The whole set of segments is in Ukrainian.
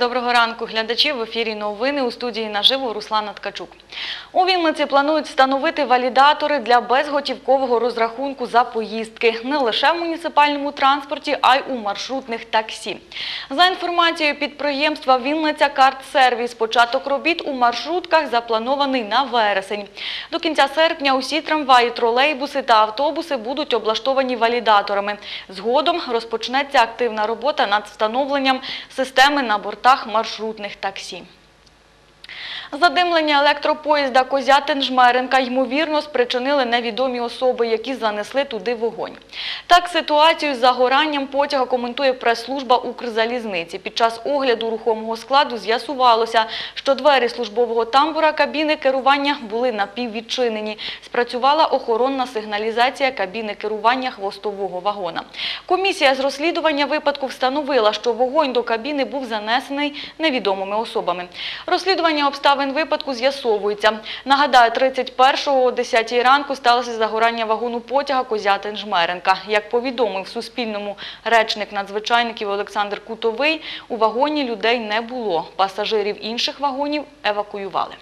Доброго ранку, глядачі. В ефірі новини у студії наживо Руслана Ткачук. У Вінниці планують встановити валідатори для безготівкового розрахунку за поїздки не лише в муніципальному транспорті, а й у маршрутних таксі. За інформацією підприємства Вінниця Картсервіс, початок робіт у маршрутках запланований на вересень. До кінця серпня усі трамваї, тролейбуси та автобуси будуть облаштовані валідаторами. Згодом розпочнеться активна робота над встановленням системи на бортах маршрутних таксі. Задимлення електропоїзда Козятин-Жмеренка ймовірно спричинили невідомі особи, які занесли туди вогонь. Так ситуацію з загоранням потяга коментує прес-служба Укрзалізниці. Під час огляду рухомого складу з'ясувалося, що двері службового тамбура кабіни керування були напіввідчинені. Спрацювала охоронна сигналізація кабіни керування хвостового вагона. Комісія з розслідування випадку встановила, що вогонь до кабіни був занесений невідомими особами. Розслідування обставин випадку з'ясовується. Нагадаю, 31-го о 10-й ранку сталося загорання вагону потяга Козятин-Жмеренка. Як повідомив Суспільному речник надзвичайників Олександр Кутовий, у вагоні людей не було. Пасажирів інших вагонів евакуювали.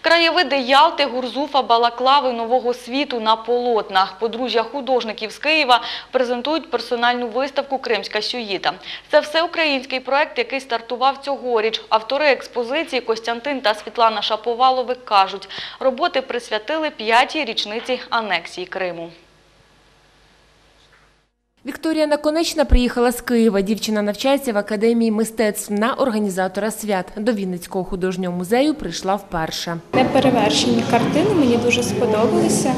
Краєвиди Ялти, Гурзуфа, Балаклави, Нового світу на полотнах. Подружжя художників з Києва презентують персональну виставку Кримська сюїта. Це всеукраїнський проект, який стартував цьогоріч. Автори експозиції Костянтин та Світлана Шаповалови кажуть, роботи присвятили п'ятій річниці анексії Криму. Вікторія Наконечна приїхала з Києва. Дівчина навчається в академії мистецтв на організатора свят. До Вінницького художнього музею прийшла вперше. Неперевершені картини мені дуже сподобалися.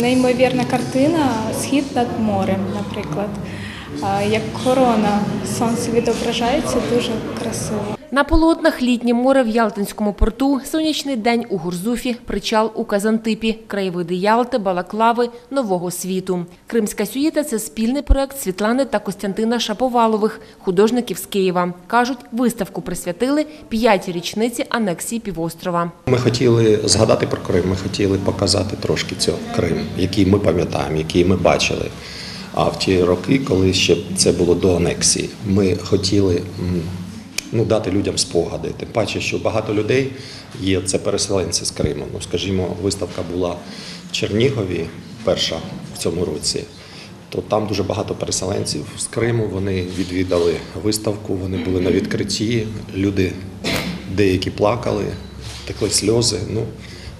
Неймовірна картина Схід над морем, наприклад. Як корона сонце відображається, дуже красиво. На полотнах літнє море в Ялтинському порту, сонячний день у Гурзуфі, причал у Казантипі, краєвиди Ялти, Балаклави, Нового світу. Кримська сюїта – це спільний проект Світлани та Костянтина Шаповалових, художників з Києва. Кажуть, виставку присвятили п'ятій річниці анексії півострова. Ми хотіли згадати про Крим, ми хотіли показати трошки цього Крим, який ми пам'ятаємо, який ми бачили. А в ті роки, коли ще це було до анексії, ми хотіли ну, дати людям спогади. Тим паче, що багато людей є це переселенці з Криму. Ну, скажімо, виставка була в Чернігові, перша в цьому році. То там дуже багато переселенців з Криму. Вони відвідали виставку, вони були на відкритті. Люди деякі плакали, текли сльози. Ну,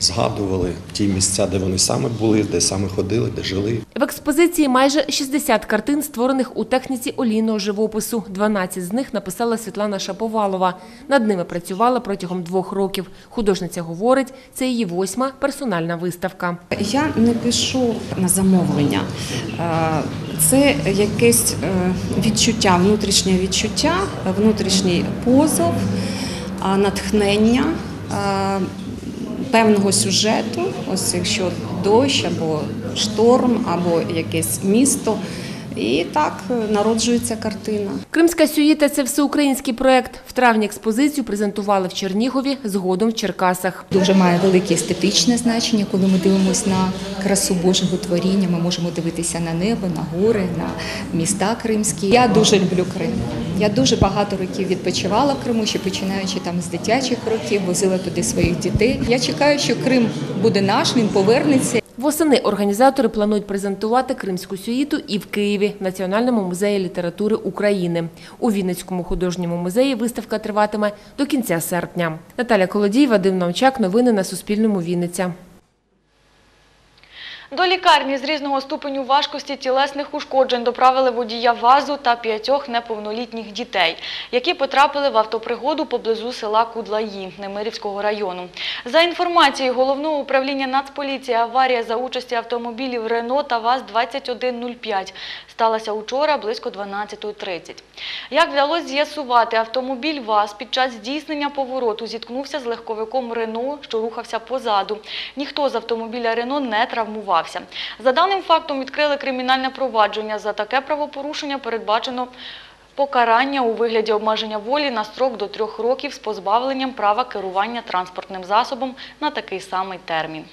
згадували ті місця, де вони саме були, де саме ходили, де жили. В експозиції майже 60 картин, створених у техніці олійного живопису. 12 з них написала Світлана Шаповалова. Над ними працювала протягом двох років. Художниця говорить, це її восьма персональна виставка. Я не пишу на замовлення. Е, Це якесь е, відчуття, внутрішнє відчуття, внутрішній позов, а, натхнення е, певного сюжету. Ось якщо дощ або шторм, або якесь місто. І так е, народжується картина. Кримська сюїта – це всеукраїнський проект. В травні експозицію презентували в Чернігові, згодом в Черкасах. Дуже має велике естетичне значення, коли ми дивимося на красу Божого творіння. Ми можемо дивитися на небо, на гори, на міста кримські. Я дуже люблю Крим. Я дуже багато років відпочивала в Криму, ще починаючи там з дитячих років, возила туди своїх дітей. Я чекаю, що Крим буде наш, він повернеться. Восени організатори планують презентувати Кримську сюїту і в Києві, Національному музеї літератури України. У Вінницькому художньому музеї виставка триватиме до кінця серпня. Наталя Колодій, Вадим Навчак. Новини на Суспільному. Вінниця. До лікарні з різного ступеню важкості тілесних ушкоджень доправили водія ВАЗу та п'ятьох неповнолітніх дітей, які потрапили в автопригоду поблизу села Кудлаї Немирівського району. За інформацією Головного управління Нацполіції, аварія за участі автомобілів Рено та ВАЗ-2105 сталася учора близько 12.30. Як вдалося з'ясувати, автомобіль ВАЗ під час здійснення повороту зіткнувся з легковиком Рено, що рухався позаду. Ніхто з автомобіля Рено не травмувався. За даним фактом відкрили кримінальне провадження. За таке правопорушення передбачено покарання у вигляді обмеження волі на строк до трьох років з позбавленням права керування транспортним засобом на такий самий термін.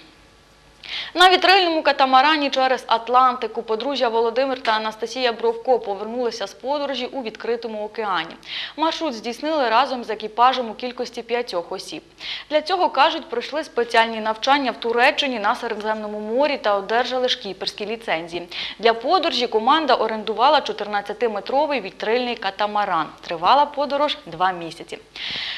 На вітрильному катамарані через Атлантику подружжя Володимир та Анастасія Бровко повернулися з подорожі у відкритому океані. Маршрут здійснили разом з екіпажем у кількості п'ятьох осіб. Для цього, кажуть, пройшли спеціальні навчання в Туреччині на Середземному морі та одержали шкіперські ліцензії. Для подорожі команда орендувала 14-метровий вітрильний катамаран. Тривала подорож два місяці.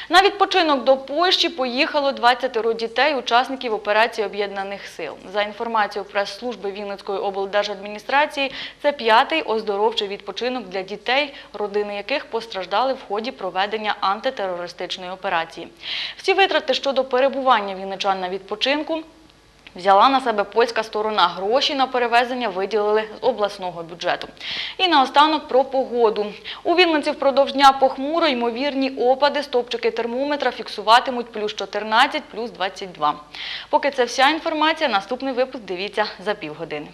На відпочинок до Польщі поїхало 20 дітей, учасників операції Об'єднаних сил. За інформацією прес-служби Вінницької облдержадміністрації, це п'ятий оздоровчий відпочинок для дітей, родини яких постраждали в ході проведення антитерористичної операції. Всі витрати щодо перебування вінничан на відпочинку Взяла на себе польська сторона. Гроші на перевезення виділили з обласного бюджету. І наостанок про погоду. У Вінниці впродовж дня похмуро, ймовірні опади, стопчики термометра фіксуватимуть плюс 14, плюс 22. Поки це вся інформація, наступний випуск дивіться за півгодини.